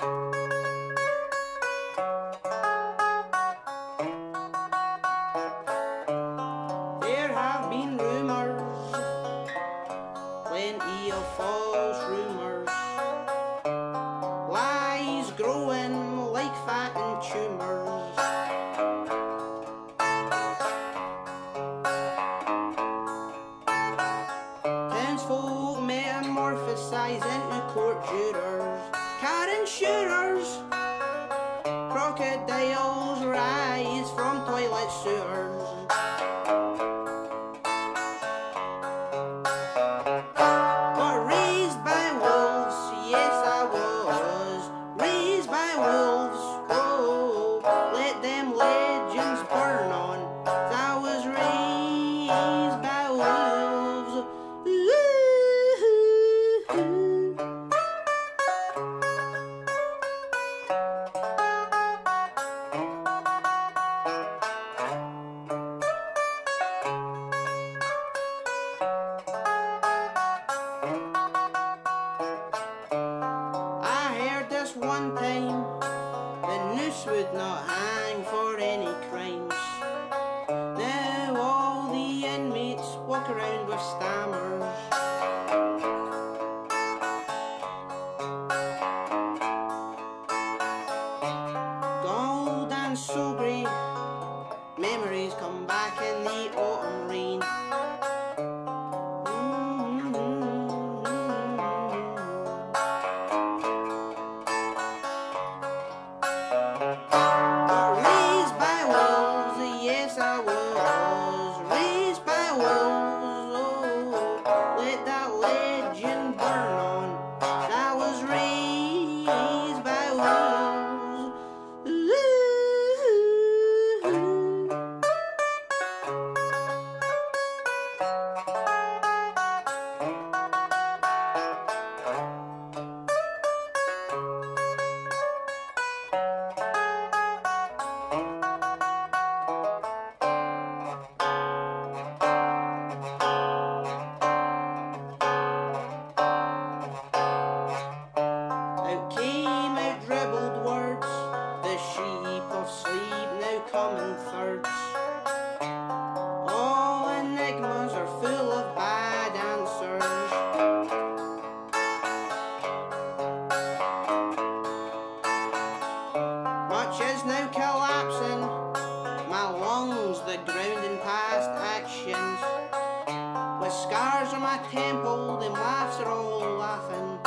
There have been rumors plenty of false rumors. Lies growing like fat and tumors metamorphosize into court jurors. Karen shooters, would not hang for any crimes. Now all the inmates walk around with stammers. Gold and so memories come back in the I will. come and search. All enigmas are full of bad answers. Much is now collapsing, my lungs the ground in past actions. With scars on my temple, the laughs are all laughing.